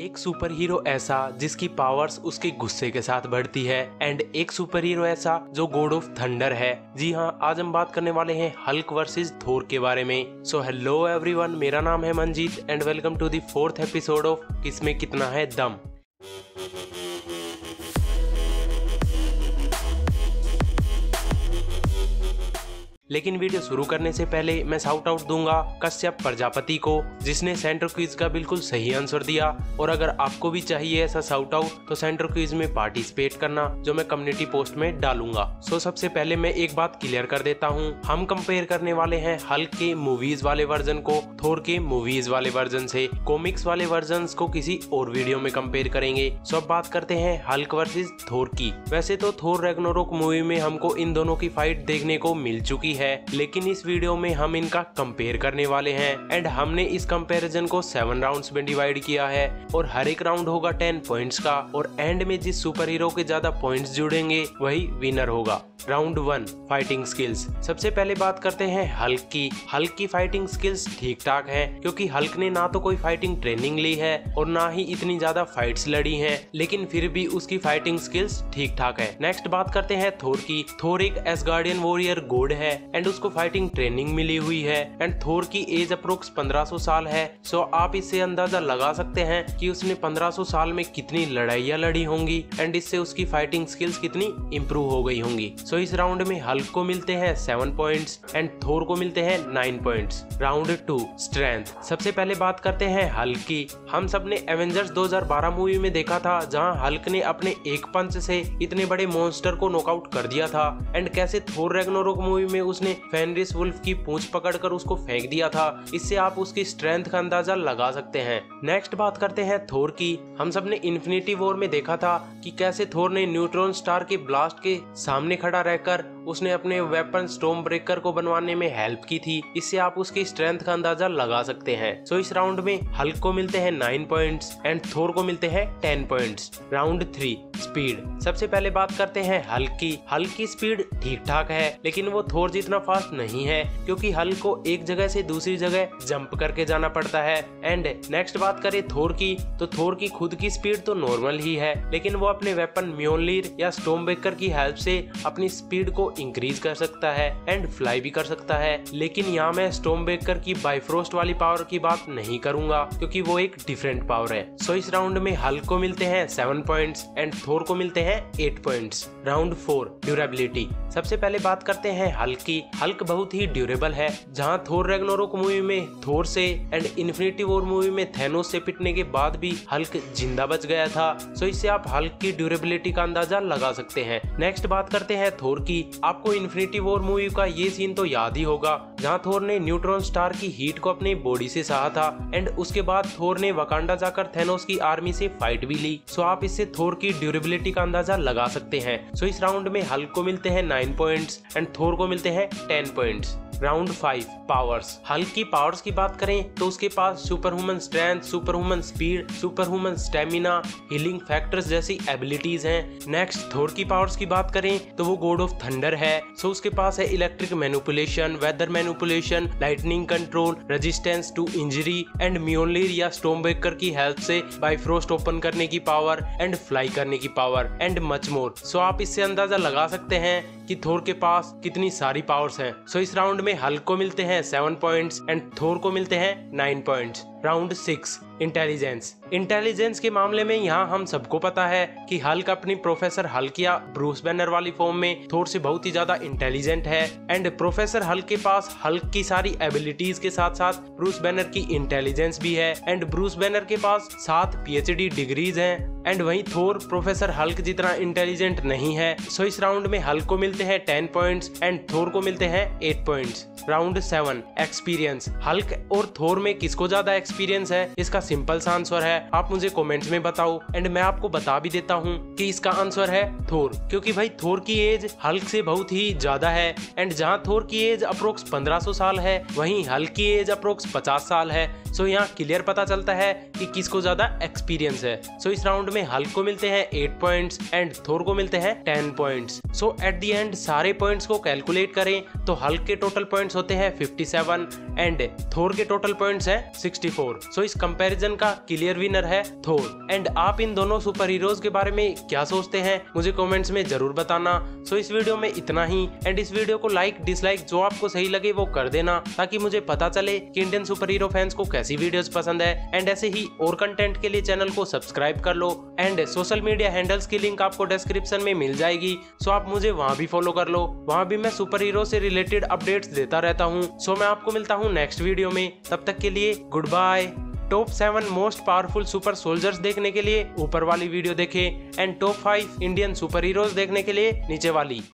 एक super hero ऐसा जिसकी पावर्स उसके गुस्से के साथ बढ़ती है एंड एक सुपर हीरो ऐसा जो गोड ऑफ़ थंडर है। जी हाँ आज हम बात करने वाले हैं हल्क वर्सेस थोर के बारे में। सो हेलो एवरीवन मेरा नाम है Manjeet and welcome to the fourth episode of किसमें कितना है दम। लेकिन वीडियो शुरू करने से पहले मैं साउट आउट दूँगा कश्यप प्रजापति को, जिसने सेंटर क्विज का बिल्कुल सही आंसर दिया। और अगर आपको भी चाहिए ऐसा साउट आउट तो सेंटर क्विज में पार्टिसिपेट करना, जो मैं कम्युनिटी पोस्ट में डालूँगा। सो सबसे पहले मैं एक बात क्लियर कर देता हूँ। हम कंपेयर करने वाले हैं हल्क के मूवीज़ वाले वर्जन को थोर के मूवीज़ वाले वर्जन से। कॉमिक्स वाले वर्जन को किसी और वीडियो में कंपेयर करेंगे। सो अब बात करते हैं हल्क वर्सेज थोर की। वैसे तो थोर रेगनोरोक मूवी में हमको इन दोनों की फाइट देखने को मिल चुकी है। है, लेकिन इस वीडियो में हम इनका कंपेयर करने वाले हैं। एंड हमने इस कंपैरिजन को सेवन राउंड्स में डिवाइड किया है और हर एक राउंड होगा टेन पॉइंट्स का और एंड में जिस सुपर हीरो के ज़्यादा पॉइंट्स जुड़ेंगे, वही विनर होगा। राउंड वन फाइटिंग स्किल्स सबसे पहले बात करते हैं हल्क की। हल्क की फाइटिंग स्किल्स ठीक ठाक है, क्योंकि हल्क ने ना तो कोई फाइटिंग ट्रेनिंग ली है और ना ही इतनी ज़्यादा फाइट्स लड़ी हैं, लेकिन फिर भी उसकी फाइटिंग स्किल्स ठीक ठाक है। नेक्स्ट बात करते हैं थोर की। थोर एक एस गार्डियन वॉरियर गोड है एंड उसको फाइटिंग ट्रेनिंग मिली हुई है। एंड थोर की एज अप्रोक्स 1500 साल है। सो आप इससे अंदाज़ा लगा सकते हैं कि उसने 1500 साल में कितनी लड़ाइया लड़ी होंगी। एंड इससे उसकी फाइटिंग स्किल्स कितनी इम्प्रूव हो गई होंगी। सो इस राउंड में हल्क को मिलते हैं सेवन पॉइंट्स एंड थोर को मिलते हैं nine points round two strength सबसे पहले बात करते हैं हल्क की। हम सबने एवेंजर्स 2012 मूवी में देखा था, जहाँ हल्क ने अपने एक पंच से इतने बड़े मॉन्स्टर को नॉकआउट कर दिया था। एंड कैसे थोर रेगनोरोक मूवी में उसने फेनरिस वुल्फ की पूंछ पकड़कर उसको फेंक दिया था। इससे आप उसकी स्ट्रेंथ का अंदाज़ा लगा सकते हैं। नेक्स्ट बात करते हैं थोर की। हम सबने इन्फिनिटी वॉर में देखा था कि कैसे थोर ने न्यूट्रॉन स्टार के ब्लास्ट के सामने खड़ा रहकर उसने अपने वेपन स्टोम ब्रेकर को बनवाने में हेल्प की थी। इससे आप उसकी स्ट्रेंथ का अंदाज़ा लगा सकते हैं। सो इस राउंड में हल्क को मिलते हैं नाइन पॉइंट्स एंड थोर को मिलते हैं ten points round three speed सबसे पहले बात करते हैं हल्क की। हल्क की स्पीड ठीक ठाक है, लेकिन वो थोर जितना फास्ट नहीं है, क्योंकि हल्क को एक जगह से दूसरी जगह जंप करके जाना पड़ता है। एंड नेक्स्ट बात करें थोर की तो थोर की खुद की स्पीड तो नॉर्मल ही है, लेकिन वो अपने वेपन म्योनलीर या स्टोम की हेल्प से अपनी स्पीड को इंक्रीज कर सकता है एंड फ्लाई भी कर सकता है। लेकिन यहाँ मैं स्टोम की बाइफ्रोस्ट वाली पावर की बात नहीं करूँगा, क्योंकि वो एक डिफरेंट पावर है। सो इस राउंड में हल को मिलते हैं सेवन पॉइंट एंड थोर को मिलते हैं eight point round four durability सबसे पहले बात करते हैं हल्क की। हल्क बहुत ही ड्यूरेबल है, जहाँ थोर रेगनोरोक मूवी में थोर से एंड इन्फिनिटी वॉर मूवी में थेनोस से पिटने के बाद भी हल्क ज़िंदा बच गया था। सो इससे आप हल्क की ड्यूरेबिलिटी का अंदाज़ा लगा सकते हैं। नेक्स्ट बात करते हैं थोर की। आपको इन्फिनिटी वॉर मूवी का ये सीन तो याद ही होगा, जहाँ थोर ने न्यूट्रॉन स्टार की हीट को अपनी बॉडी से सहा था एंड उसके बाद थोर ने वकांडा जाकर थेनोस की आर्मी से फाइट भी ली। सो आप इससे थोर की ड्यूरेबिलिटी का अंदाज़ा लगा सकते हैं। सो इस राउंड में हल्क को मिलते हैं नाइन पॉइंट्स एंड थोर को मिलते हैं ten points round five powers Hulk powers की बात करें तो उसके पास super human strength super human speed super human stamina healing factors जैसी एबिलिटीज हैं। नेक्स्ट थोर की पावर्स की बात करें तो वो गॉड ऑफ़ थंडर है। सो उसके पास है electric manipulation weather manipulation lightning control resistance to injury and म्योनलिर या स्टोम ब्रेकर की हेल्प से बाइफ्रोस्ट ओपन करने की पावर एंड फ्लाई करने की power and much more so आप इससे अंदाज़ा लगा सकते हैं कि थोर के पास कितनी सारी पावर्स हैं। सो इस राउंड में हल्क को मिलते हैं सेवन पॉइंट्स एंड थोर को मिलते हैं nine points round six intelligence intelligence के मामले में यहाँ हम सबको पता है कि हल्क अपनी प्रोफेसर हल्क या ब्रूस बैनर वाली फॉर्म में थोर से बहुत ही ज़्यादा इंटेलिजेंट है। एंड प्रोफेसर हल्क के पास हल्क की सारी एबिलिटीज के साथ साथ ब्रूस बैनर की इंटेलिजेंस भी है। एंड ब्रूस बैनर के पास सात पीएचडी डिग्रीज हैं। एंड वहीं थोर प्रोफेसर हल्क जितना इंटेलिजेंट नहीं है, सो इस राउंड में हल्क को मिलते हैं टेन पॉइंट्स एंड थोर को मिलते हैं eight points round seven experience Hulk और थोर में किसको ज़्यादा एक्सपीरियंस है, इसका सिंपल सा आंसर है। आप मुझे कमेंट्स में बताओ एंड मैं आपको बता भी देता हूँ कि इसका आंसर है थोर। क्योंकि भाई, थोर की एज हल्क से बहुत ही ज़्यादा है एंड जहाँ थोर की एज अप्रोक्स 1500 साल है, वहीं हल्क की एज अप्रोक्स 50 साल है। सो यहाँ क्लियर पता चलता है कि किसको ज़्यादा एक्सपीरियंस है। सो इस राउंड में हल्क को मिलते हैं एट पॉइंट्स एंड थोर को मिलते हैं ten points so at the end सारे पॉइंट्स को कैलकुलेट करें तो हल्क के टोटल पॉइंट्स होते हैं 57 एंड थोर के टोटल पॉइंट्स हैं 64 फोर। सो इस कंपैरिजन का क्लियर विनर है थोर एंड आप इन दोनों सुपर हीरोज के बारे में क्या सोचते हैं, मुझे कमेंट्स में ज़रूर बताना। सो इस वीडियो में इतना ही। एंड इस वीडियो को लाइक डिसलाइक जो आपको सही लगे वो कर देना, ताकि मुझे पता चले कि इंडियन सुपर हीरो फैंस को कैसी वीडियोस पसंद है। एंड ऐसे ही और कंटेंट के लिए चैनल को सब्सक्राइब कर लो। एंड सोशल मीडिया हैंडल्स की लिंक आपको डिस्क्रिप्शन में मिल जाएगी। सो आप मुझे वहाँ भी फॉलो कर लो। वहाँ भी मैं सुपर हीरो से रिलेटेड अपडेट्स देता रहता हूँ। सो मैं आपको मिलता हूँ नेक्स्ट वीडियो में। तब तक के लिए good bye top seven most powerful super soldiers देखने के लिए, ऊपर वाली वीडियो देखें and top five Indian super heroes देखने के लिए, नीचे वाली।